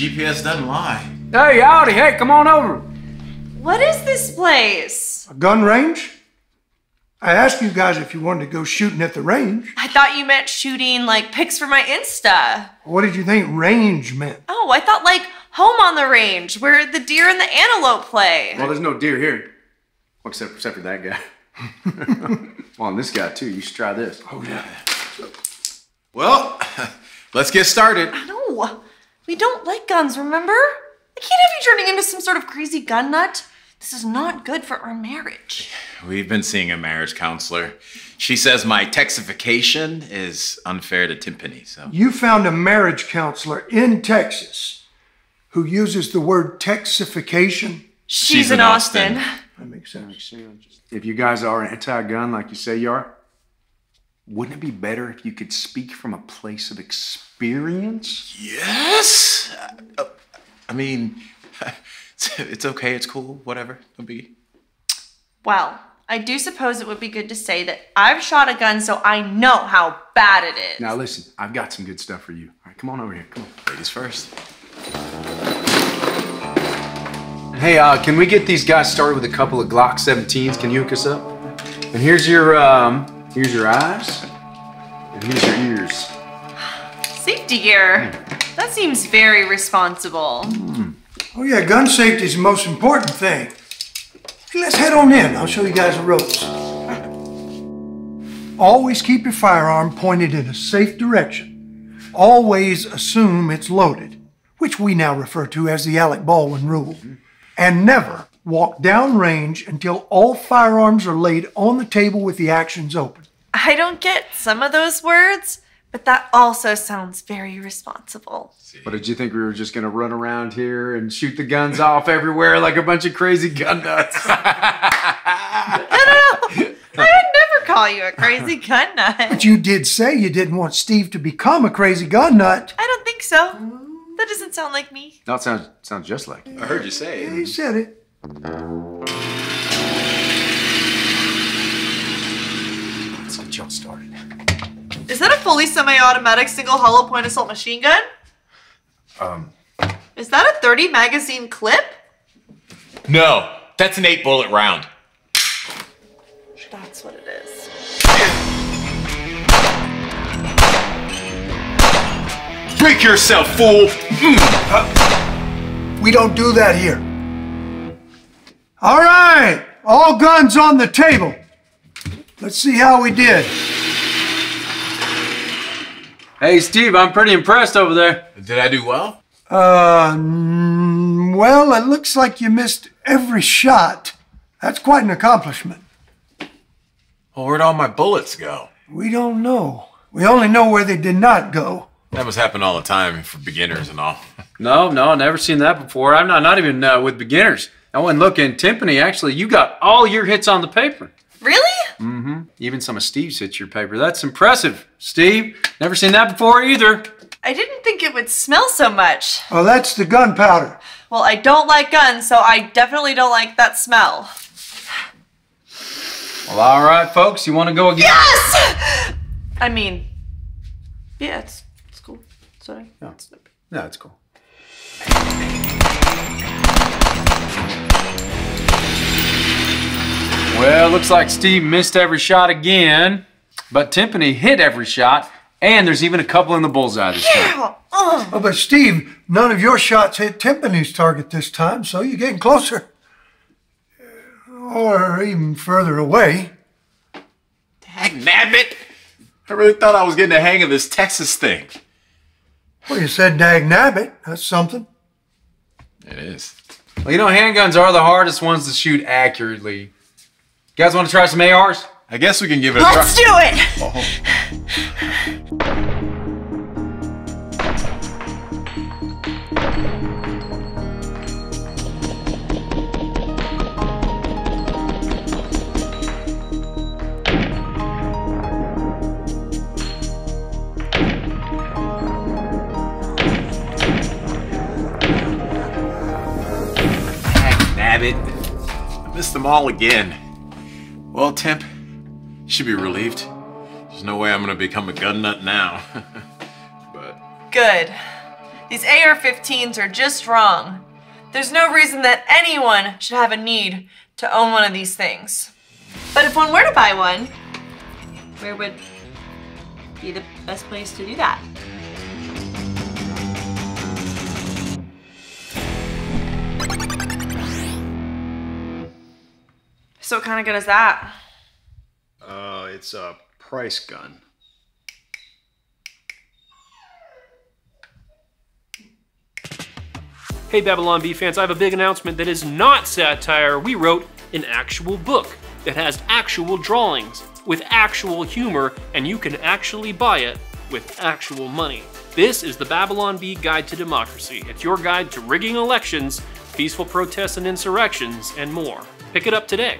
GPS doesn't lie. Hey, howdy, hey, come on over. What is this place? A gun range? I asked you guys if you wanted to go shooting at the range. I thought you meant shooting like pics for my Insta. What did you think range meant? Oh, I thought like home on the range where the deer and the antelope play. Well, there's no deer here. Well, except, except for that guy. well, and this guy too. You should try this. Oh, yeah. Well, let's get started. No, we don't like guns, remember? I can't have you turning into some sort of crazy gun nut. This is not good for our marriage. We've been seeing a marriage counselor. She says my texification is unfair to Timpani, so. You found a marriage counselor in Texas who uses the word texification. She's, in Austin. That makes sense. If you guys are anti-gun like you say you are, wouldn't it be better if you could speak from a place of experience? Yes? Uh, I mean, it's, it's okay, it's cool, whatever. Don't be. Well, I do suppose it would be good to say that I've shot a gun so I know how bad it is. Now listen, I've got some good stuff for you. All right, come on over here. Come on. Ladies first. Hey, uh, can we get these guys started with a couple of Glock 17s? Can you hook us up? And here's your um, here's your eyes, and here's your ears. Safety gear. Hmm. That seems very responsible. Hmm. Oh, yeah, gun safety is the most important thing. Let's head on in. I'll show you guys the ropes. Always keep your firearm pointed in a safe direction. Always assume it's loaded, which we now refer to as the Alec Baldwin rule. And never walk downrange until all firearms are laid on the table with the actions open. I don't get some of those words, but that also sounds very responsible. What did you think we were just gonna run around here and shoot the guns off everywhere like a bunch of crazy gun nuts? I would never call you a crazy gun nut. But you did say you didn't want Steve to become a crazy gun nut. I don't think so. That doesn't sound like me. that sounds sounds just like you. I heard you say He it. said it. Let's get y'all started. Is that a fully semi-automatic single hollow point assault machine gun? Um, Is that a 30 magazine clip? No, that's an eight bullet round. That's what it is. Break yourself, fool! We don't do that here. All right, all guns on the table. Let's see how we did. Hey, Steve, I'm pretty impressed over there. Did I do well? Uh, mm, well, it looks like you missed every shot. That's quite an accomplishment. Well, where'd all my bullets go? We don't know. We only know where they did not go. That must happen all the time for beginners and all. No, no, I never seen that before. I'm not, not even uh, with beginners. I went looking. Timpani, actually, you got all your hits on the paper. Really? Mm-hmm. Even some of Steve's hits your paper. That's impressive, Steve. Never seen that before either. I didn't think it would smell so much. Oh, that's the gunpowder. Well, I don't like guns, so I definitely don't like that smell. Well, all right, folks, you want to go again? Yes! I mean, yeah, it's, it's cool. Sorry. no, no, it's cool. Well, looks like Steve missed every shot again, but Timpani hit every shot, and there's even a couple in the bullseye this time. Ugh. Oh, but Steve, none of your shots hit Timpani's target this time, so you're getting closer. Or even further away. Dag nabbit! I really thought I was getting the hang of this Texas thing. Well, you said dag nabbit. That's something. It is. Well, you know, handguns are the hardest ones to shoot accurately. You guys want to try some ARs? I guess we can give it a try. Let's do it! Dag nabbit. I missed them all again. Well, Temp, you should be relieved. There's no way I'm gonna become a gun nut now. but Good. These AR 15s are just wrong. There's no reason that anyone should have a need to own one of these things. But if one were to buy one, where would be the best place to do that? So what kind of gun is that? Uh, it's a price gun. Hey Babylon Bee fans, I have a big announcement that is not satire. We wrote an actual book that has actual drawings with actual humor, and you can actually buy it with actual money. This is the Babylon Bee Guide to Democracy. It's your guide to rigging elections, peaceful protests and insurrections, and more. Pick it up today.